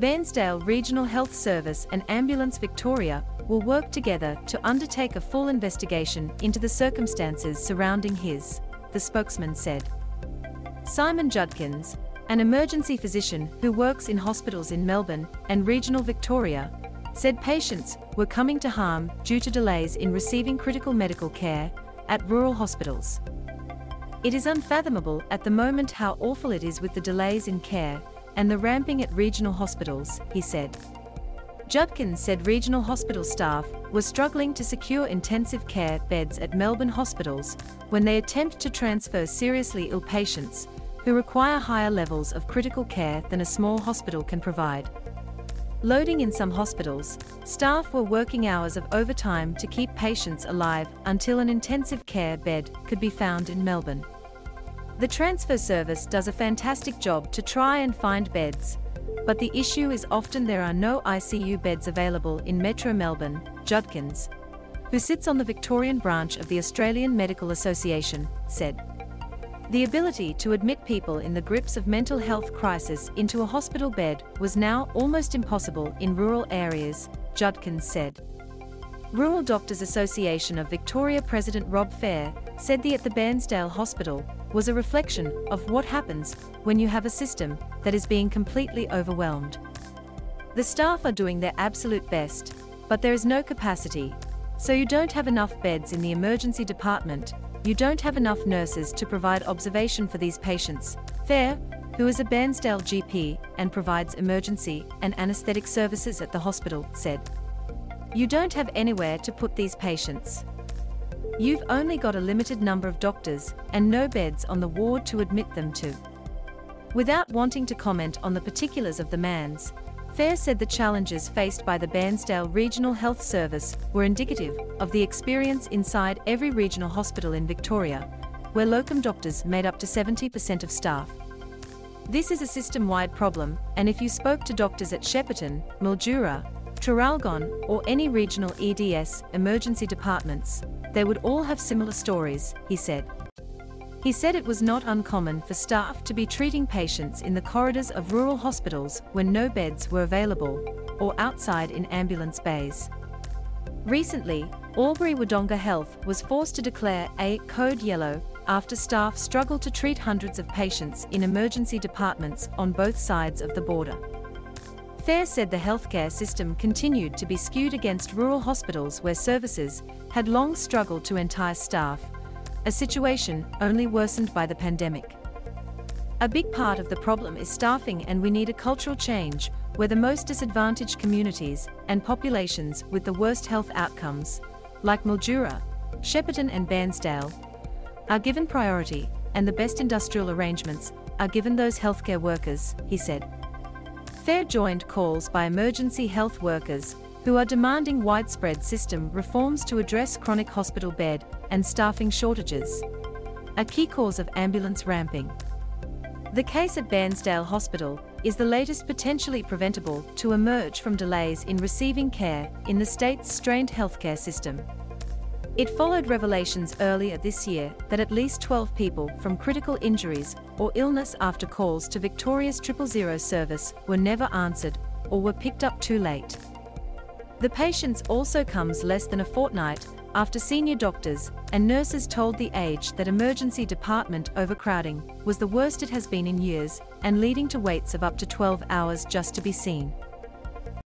Bairnsdale Regional Health Service and Ambulance Victoria will work together to undertake a full investigation into the circumstances surrounding his, the spokesman said. Simon Judkins, an emergency physician who works in hospitals in Melbourne and regional Victoria, said patients were coming to harm due to delays in receiving critical medical care at rural hospitals. It is unfathomable at the moment how awful it is with the delays in care and the ramping at regional hospitals, he said. Judkins said regional hospital staff were struggling to secure intensive care beds at Melbourne hospitals when they attempt to transfer seriously ill patients who require higher levels of critical care than a small hospital can provide. Loading in some hospitals, staff were working hours of overtime to keep patients alive until an intensive care bed could be found in Melbourne. The transfer service does a fantastic job to try and find beds, but the issue is often there are no ICU beds available in Metro Melbourne, Judkins, who sits on the Victorian branch of the Australian Medical Association, said. The ability to admit people in the grips of mental health crisis into a hospital bed was now almost impossible in rural areas, Judkins said. Rural Doctors Association of Victoria President Rob Phair said the at the Bairnsdale Hospital was a reflection of what happens when you have a system that is being completely overwhelmed. The staff are doing their absolute best, but there is no capacity, so you don't have enough beds in the emergency department you don't have enough nurses to provide observation for these patients. Phair, who is a Bairnsdale GP and provides emergency and anesthetic services at the hospital, said. You don't have anywhere to put these patients. You've only got a limited number of doctors and no beds on the ward to admit them to. Without wanting to comment on the particulars of the man's, Phair said the challenges faced by the Bairnsdale Regional Health Service were indicative of the experience inside every regional hospital in Victoria, where locum doctors made up to 70% of staff. This is a system-wide problem, and if you spoke to doctors at Shepparton, Mildura, Traralgon, or any regional EDS emergency departments, they would all have similar stories, he said. He said it was not uncommon for staff to be treating patients in the corridors of rural hospitals when no beds were available, or outside in ambulance bays. Recently, Albury Wodonga Health was forced to declare a code yellow after staff struggled to treat hundreds of patients in emergency departments on both sides of the border. Phair said the healthcare system continued to be skewed against rural hospitals where services had long struggled to entice staff a situation only worsened by the pandemic. A big part of the problem is staffing and we need a cultural change where the most disadvantaged communities and populations with the worst health outcomes, like Mildura, Shepparton and Bairnsdale, are given priority and the best industrial arrangements are given those healthcare workers, he said. Phair joined calls by emergency health workers who are demanding widespread system reforms to address chronic hospital bed and staffing shortages, a key cause of ambulance ramping. The case at Bairnsdale Hospital is the latest potentially preventable to emerge from delays in receiving care in the state's strained healthcare system. It followed revelations earlier this year that at least 12 people from critical injuries or illness after calls to Victoria's Triple Zero service were never answered or were picked up too late. The patients also comes less than a fortnight after senior doctors and nurses told the age that emergency department overcrowding was the worst it has been in years and leading to waits of up to 12 hours just to be seen.